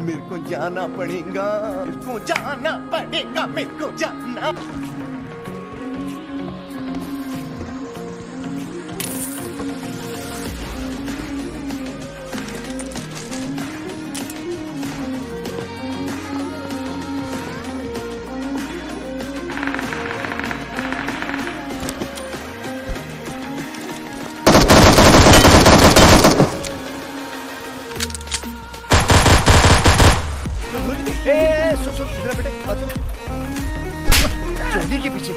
को जाना पड़ेगा। मेरे को जाना पड़ेगा मेरे को जाना। ए, ए, सुन सुन इधर बेटे। चोरी के पीछे